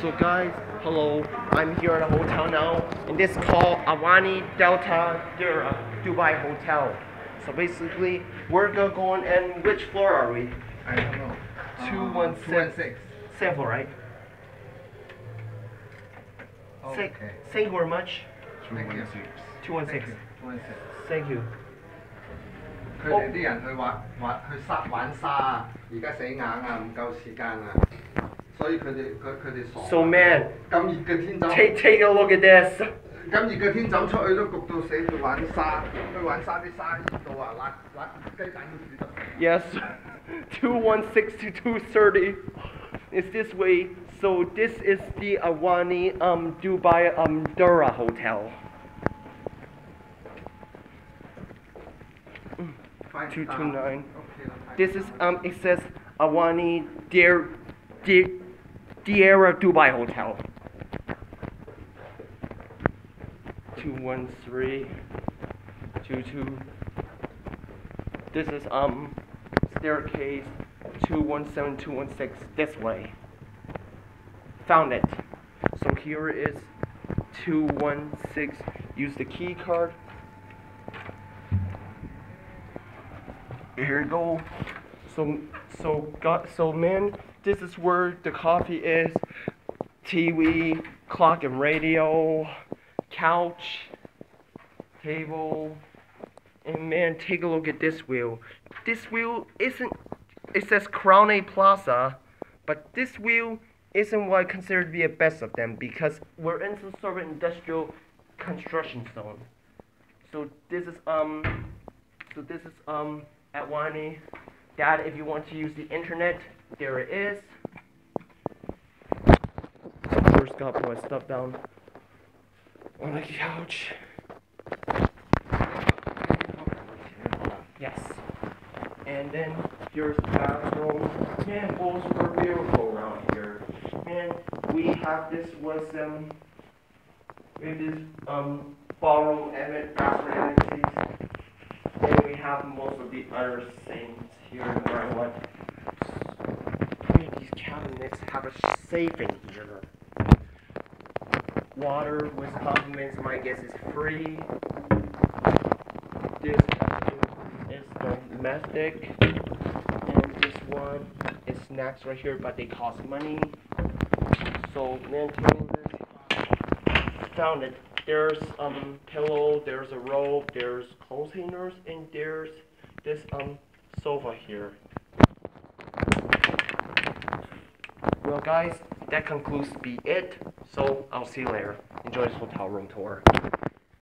So guys, hello, I'm here at a hotel now, and this is called Avani Delta Dura Dubai Hotel. So basically, we're gonna go on, and which floor are we? I don't know. 216. Same floor, right? Oh, Say, okay. Thank you very much. 216. 216. Thank you. 佢哋啲人去玩玩去沙玩沙啊！而家死硬啊，唔夠時間啊！so man, take a look at this。咁熱嘅天走出去都焗到死，去玩沙，去玩沙啲沙熱到啊，揦揦雞蛋都煮得。Yes, two one six to two thirty. It's this way. So this is the Avani um, Dubai um, Dura Hotel. Two two nine. This is um. It says Avani Dear Dear. Deira Dubai Hotel. Two one three two two. This is um staircase two one seven two one six this way. Found it. So here is two one six. Use the key card. Here you go. So so got so man, this is where the coffee is. TV, clock and radio, couch, table, and man, take a look at this wheel. This wheel isn't. It says Crown A Plaza, but this wheel isn't what I consider to be the best of them because we're in some sort of industrial construction zone. So this is um. So this is um at Wani. Dad, if you want to use the internet, there it is. First got my stuff down on the couch. Yes. And then here's the bathroom. Man, bowls were beautiful around here. Man, we have this was um have this um ballroom and bathroom amenities. And we have most of the other things here where I want. Man, these cabinets have a safe in here. Water with compliments, my guess is free. This is domestic. And this one is snacks right here, but they cost money. So, this found it. There's um pillow, there's a robe, there's clothes hangers, and there's this um sofa here. Well guys, that concludes be it. So I'll see you later. Enjoy this hotel room tour.